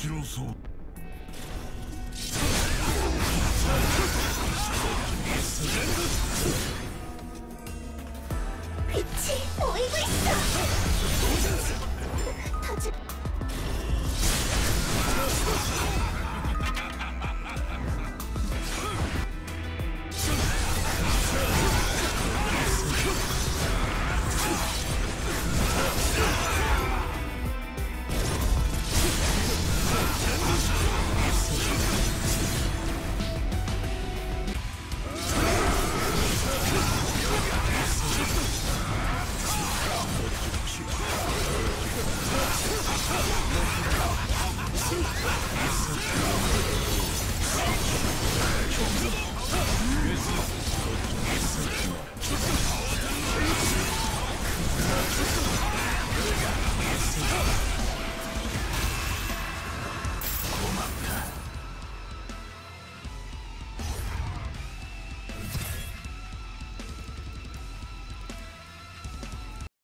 白そう。一、おいぶい。Let's go.